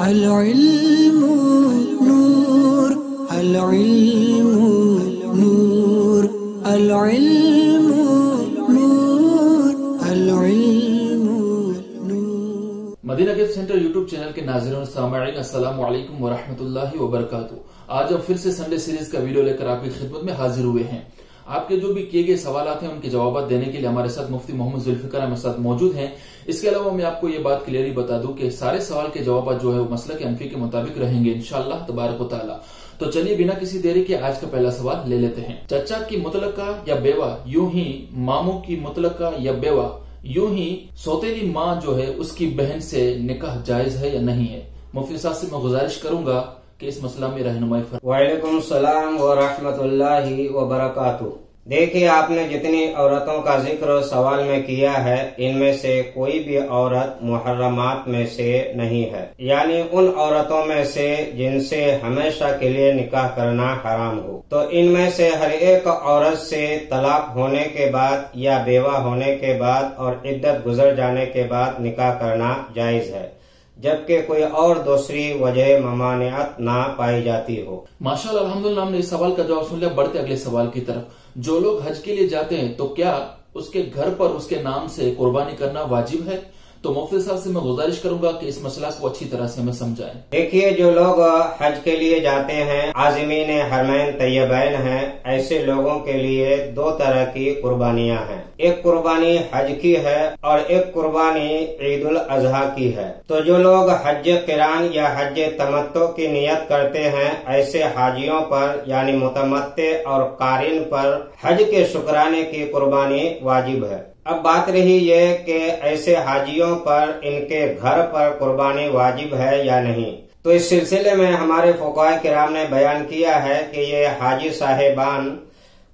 العلم نور العلم نور العلم نور العلم نور. Madina gift centre YouTube channel کے ناظرین سامعین، السلام علیکم ورحمۃ اللہ وبرکاتہ۔ آج ہم پھر سے سنڈے سیریز کا ویڈیو لے کر آپ کی خدمت میں حاضر ہوئے ہیں۔ آپ کے جو بھی کیے گئے سوالات ہیں، ان کے جوابات دینے کے لیے ہمارے ساتھ مفتی محمد ذوالفقار ہمارے ساتھ موجود ہیں۔ اس کے علاوہ میں آپ کو یہ بات کلیئرلی بتا دوں کہ سارے سوال کے جوابات جو ہے وہ مسئلہ کے انفی کے مطابق رہیں گے انشاءاللہ تبارک و تعالی۔ تو چلیے، بنا کسی دیری کے آج کا پہلا سوال لے لیتے ہیں۔ چچا کی مطلقہ یا بیوہ یوں ہی ماموں کی مطلقہ یا بیوہ یوں ہی سوتیلی ماں جو ہے، اس کی بہن سے نکاح جائز ہے یا نہیں ہے؟ مفتی صاحب سے میں گزارش کروں گا کہ اس مسئلہ میں رہنمائی فرمائیں وعلیکم السلام ورحمۃ اللہ وبرکاتہ۔ دیکھیے، آپ نے جتنی عورتوں کا ذکر سوال میں کیا ہے، ان میں سے کوئی بھی عورت محرمات میں سے نہیں ہے۔ یعنی ان عورتوں میں سے جن سے ہمیشہ کے لیے نکاح کرنا حرام ہو۔ تو ان میں سے ہر ایک عورت سے طلاق ہونے کے بعد یا بیوہ ہونے کے بعد اور عدت گزر جانے کے بعد نکاح کرنا جائز ہے۔ جبکہ کوئی اور دوسری وجہ ممانعت نہ پائی جاتی ہو۔ ماشاء اللہ الحمد ہم نے اس سوال کا جواب سن لیا، بڑھتے اگلے سوال کی طرف۔ جو لوگ حج کے لیے جاتے ہیں، تو کیا اس کے گھر پر اس کے نام سے قربانی کرنا واجب ہے؟ تو مفتی صاحب سے میں گزارش کروں گا کہ اس مسئلہ کو اچھی طرح سے ہمیں سمجھائیں۔ دیکھیے، جو لوگ حج کے لیے جاتے ہیں، عازمین حرمین طیبین ہیں، ایسے لوگوں کے لیے دو طرح کی قربانیاں ہیں۔ ایک قربانی حج کی ہے اور ایک قربانی عید الاضحیٰ کی ہے۔ تو جو لوگ حج کران یا حج تمتو کی نیت کرتے ہیں، ایسے حاجیوں پر یعنی متمتع اور قارن پر، حج کے شکرانے کی قربانی واجب ہے۔ اب بات رہی یہ کہ ایسے حاجیوں پر ان کے گھر پر قربانی واجب ہے یا نہیں؟ تو اس سلسلے میں ہمارے فوقائے کرام نے بیان کیا ہے کہ یہ حاجی صاحبان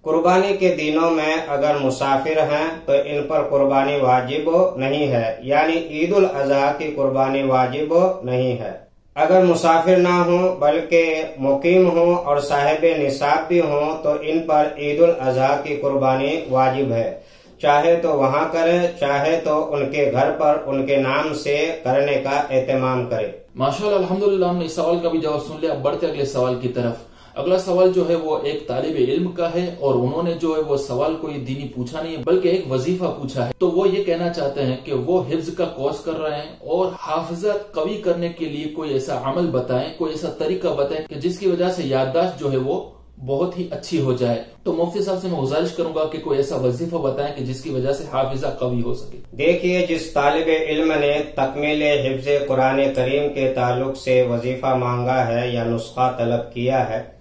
قربانی کے دنوں میں اگر مسافر ہیں تو ان پر قربانی واجب نہیں ہے یعنی عید الاضحیٰ کی قربانی واجب نہیں ہے۔ اگر مسافر نہ ہوں بلکہ مقیم ہوں اور صاحب نصاب بھی ہوں تو ان پر عید الاضحیٰ کی قربانی واجب ہے۔ چاہے تو وہاں کرے، چاہے تو ان کے گھر پر ان کے نام سے کرنے کا اہتمام کرے۔ ماشاء اللہ الحمد للہ ہم نے اس سوال کا بھی جواب سن لیا۔ بڑھتے اگلے سوال کی طرف۔ اگلا سوال جو ہے وہ ایک طالب علم کا ہے اور انہوں نے جو ہے وہ سوال کوئی دینی پوچھا نہیں ہے، بلکہ ایک وظیفہ پوچھا ہے۔ تو وہ یہ کہنا چاہتے ہیں کہ وہ حفظ کا کورس کر رہے ہیں اور حافظت قوی کرنے کے لیے کوئی ایسا عمل بتائیں، کوئی ایسا طریقہ بتائیں کہ جس کی وجہ سے یادداشت جو ہے وہ بہت ہی اچھی ہو جائے۔ تو مفتی صاحب سے میں گزارش کروں گا کہ کوئی ایسا وظیفہ بتائیں کہ جس کی وجہ سے حافظہ قوی ہو سکے۔ دیکھیے، جس طالب علم نے تکمیل حفظ قرآن کریم کے تعلق سے وظیفہ مانگا ہے یا نسخہ طلب کیا ہے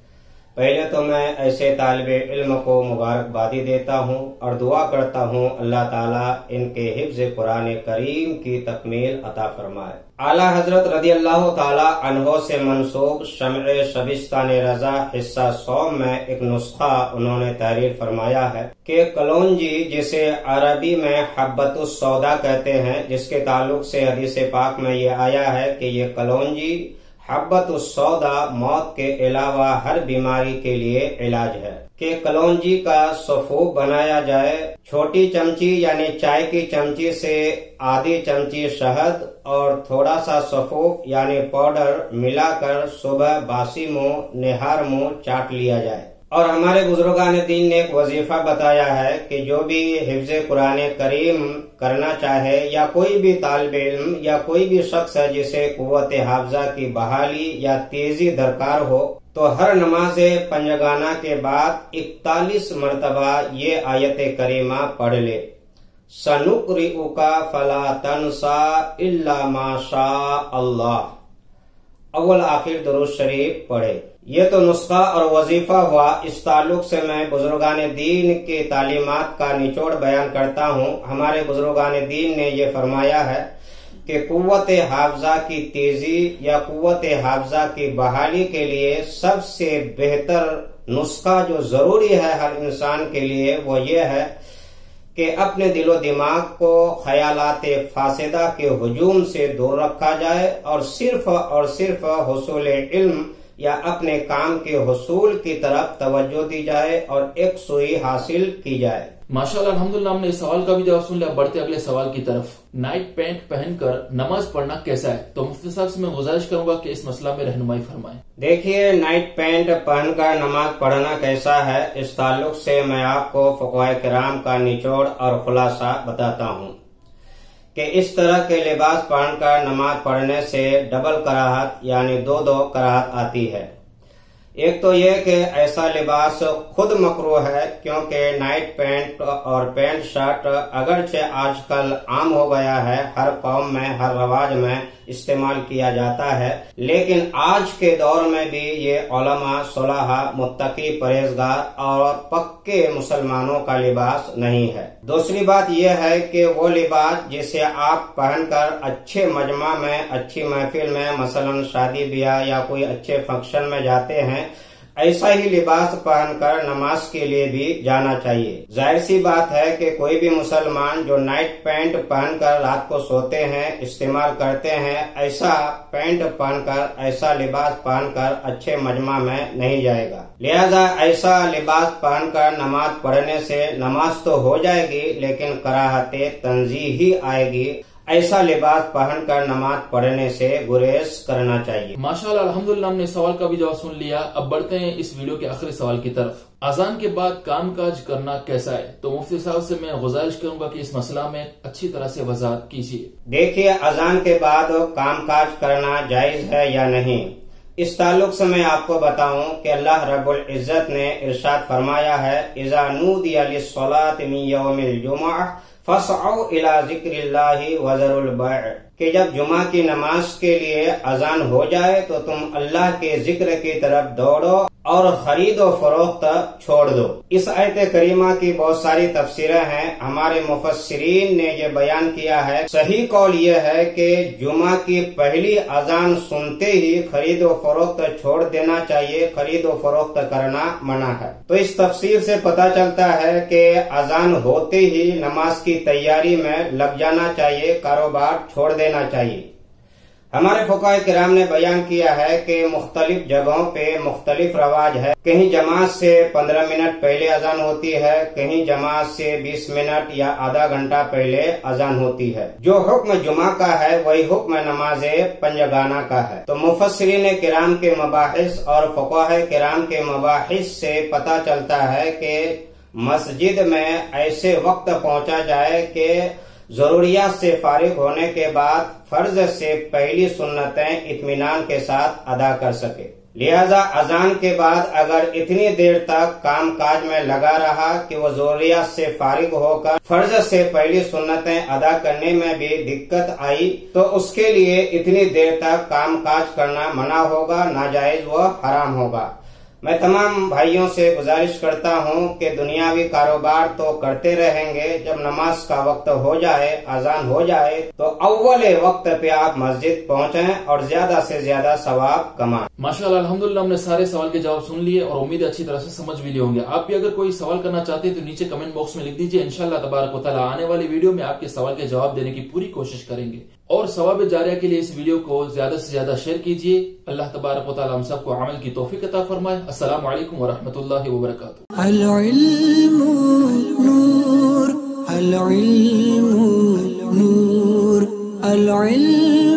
پہلے تو میں ایسے طالب علم کو مبارکبادی دیتا ہوں اور دعا کرتا ہوں اللہ تعالیٰ ان کے حفظ قرآن کریم کی تکمیل عطا فرمائے۔ اعلیٰ حضرت رضی اللہ تعالیٰ عنہ سے منسوب شمع شبستان رضا حصہ سوم میں ایک نسخہ انہوں نے تحریر فرمایا ہے کہ کلونجی جسے عربی میں حبت السودا کہتے ہیں، جس کے تعلق سے حدیث پاک میں یہ آیا ہے کہ یہ کلونجی حبت السودا، موت کے علاوہ ہر بیماری کے لیے علاج ہے۔ کہ کلونجی کا سفوب بنایا جائے، چھوٹی چمچی یعنی چائے کی چمچی سے آدھی چمچی شہد اور تھوڑا سا سفوف یعنی پاؤڈر ملا کر صبح باسی منہ، نہار منہ چاٹ لیا جائے۔ اور ہمارے بزرگان دین نے ایک وظیفہ بتایا ہے کہ جو بھی حفظ قرآن کریم کرنا چاہے یا کوئی بھی طالب علم یا کوئی بھی شخص ہے جسے قوت حافظہ کی بحالی یا تیزی درکار ہو، تو ہر نماز پنجگانہ کے بعد اکتالیس مرتبہ یہ آیت کریمہ پڑھ لے۔ سنکری کا فلا تنسا اللہ ماشا اللہ اول آخر درست شریف پڑھے۔ یہ تو نسخہ اور وظیفہ ہوا۔ اس تعلق سے میں بزرگان دین کی تعلیمات کا نچوڑ بیان کرتا ہوں۔ ہمارے بزرگان دین نے یہ فرمایا ہے کہ قوت حافظہ کی تیزی یا قوت حافظہ کی بحالی کے لیے سب سے بہتر نسخہ جو ضروری ہے ہر انسان کے لیے وہ یہ ہے کہ اپنے دل و دماغ کو خیالات فاسدہ کے ہجوم سے دور رکھا جائے اور صرف اور صرف حصول علم یا اپنے کام کے حصول کی طرف توجہ دی جائے اور ایک سوئی حاصل کی جائے۔ ماشاء اللہ الحمد ہم نے اس سوال کا بھی جواب سن لیا۔ بڑھتے اگلے سوال کی طرف۔ نائٹ پینٹ پہن کر نماز پڑھنا کیسا ہے؟ تو مفتی صاحب سے میں گزارش کروں گا کہ اس مسئلہ میں رہنمائی فرمائیں۔ دیکھیے نائٹ پینٹ پہن کر نماز پڑھنا کیسا ہے؟ اس تعلق سے میں آپ کو فقوائے کرام کا نچوڑ اور خلاصہ بتاتا ہوں۔ کہ اس طرح کے لباس پہن کر نماز پڑھنے سے ڈبل کراہت یعنی دو دو کراہت آتی ہے۔ ایک تو یہ کہ ایسا لباس خود مکرو ہے کیونکہ نائٹ پینٹ اور پینٹ شرٹ اگرچہ آج کل عام ہو گیا ہے، ہر قوم میں، ہر رواج میں استعمال کیا جاتا ہے۔ لیکن آج کے دور میں بھی یہ علماء، صلاح، متقی، پرہیزگار اور پکے مسلمانوں کا لباس نہیں ہے۔ دوسری بات یہ ہے کہ وہ لباس جسے آپ پہن کر اچھے مجمع میں، اچھی محفل میں مثلا شادی بیاہ یا کوئی اچھے فنکشن میں جاتے ہیں ایسا ہی لباس پہن کر نماز کے لیے بھی جانا چاہیے۔ ظاہر سی بات ہے کہ کوئی بھی مسلمان جو نائٹ پینٹ پہن کر رات کو سوتے ہیں، استعمال کرتے ہیں، ایسا پینٹ پہن کر، ایسا لباس پہن کر اچھے مجمع میں نہیں جائے گا۔ لہذا ایسا لباس پہن کر نماز پڑھنے سے نماز تو ہو جائے گی، لیکن کراہت تنظیم ہی آئے گی۔ ایسا لباس پہن کر نماز پڑھنے سے گریز کرنا چاہیے۔ ماشاء اللہ الحمد ہم نے سوال کا بھی جواب سن لیا۔ اب بڑھتے ہیں اس ویڈیو کے آخری سوال کی طرف۔ اذان کے بعد کام کاج کرنا کیسا ہے؟ تو مفتی صاحب سے میں گزارش کروں گا کہ اس مسئلہ میں اچھی طرح سے وضاحت کیجیے۔ دیکھیے اذان کے بعد کام کاج کرنا جائز ہے یا نہیں؟ اس تعلق سے میں آپ کو بتاؤں کہ اللہ رب العزت نے ارشاد فرمایا ہے فسعوا الى ذکر اللہ وزر البیع. کہ جب جمعہ کی نماز کے لیے اذان ہو جائے تو تم اللہ کے ذکر کی طرف دوڑو۔ اور خرید و فروخت چھوڑ دو۔ اس آیت کریمہ کی بہت ساری تفسیریں ہیں۔ ہمارے مفسرین نے یہ بیان کیا ہے۔ صحیح قول یہ ہے کہ جمعہ کی پہلی اذان سنتے ہی خرید و فروخت چھوڑ دینا چاہیے، خرید و فروخت کرنا منع ہے۔ تو اس تفسیر سے پتا چلتا ہے کہ اذان ہوتے ہی نماز کی تیاری میں لگ جانا چاہیے، کاروبار چھوڑ دینا چاہیے۔ ہمارے فقہ کرام نے بیان کیا ہے کہ مختلف جگہوں پہ مختلف رواج ہے۔ کہیں جماعت سے پندرہ منٹ پہلے اذان ہوتی ہے، کہیں جماعت سے بیس منٹ یا آدھا گھنٹہ پہلے اذان ہوتی ہے۔ جو حکم جمعہ کا ہے، وہی حکم نماز پنجگانا کا ہے۔ تو مفسرین کرام کے مباحث اور فقہ کرام کے مباحث سے پتا چلتا ہے کہ مسجد میں ایسے وقت پہنچا جائے کہ ضروریات سے فارغ ہونے کے بعد فرض سے پہلی سنتیں اطمینان کے ساتھ ادا کر سکے۔ لہذا اذان کے بعد اگر اتنی دیر تک کام کاج میں لگا رہا کہ وہ ضروریات سے فارغ ہو کر فرض سے پہلی سنتیں ادا کرنے میں بھی دقت آئی، تو اس کے لیے اتنی دیر تک کام کاج کرنا منع ہوگا، ناجائز و حرام ہوگا۔ میں تمام بھائیوں سے گزارش کرتا ہوں کہ دنیاوی کاروبار تو کرتے رہیں گے، جب نماز کا وقت ہو جائے، اذان ہو جائے، تو اول وقت پہ آپ مسجد پہنچیں اور زیادہ سے زیادہ ثواب کمائیں۔ ماشاء اللہ الحمد ہم نے سارے سوال کے جواب سن لیے اور امید اچھی طرح سے سمجھ بھی لیے ہوں گے۔ آپ بھی اگر کوئی سوال کرنا چاہتے ہیں تو نیچے کمنٹ باکس میں لکھ دیجیے ان شاء اللہ تبارک و تعالیٰ آنے والی ویڈیو میں آپ کے سوال کے جواب دینے کی پوری کوشش کریں گے۔ اور ثواب جاریہ کے لیے اس ویڈیو کو زیادہ سے زیادہ شیئر کیجیے اللہ تبارک و تعالی ہم سب کو عمل کی توفیق عطا فرمائے۔ السلام علیکم ورحمۃ اللہ وبرکاتہ۔ العلم نور العلم نور، العلم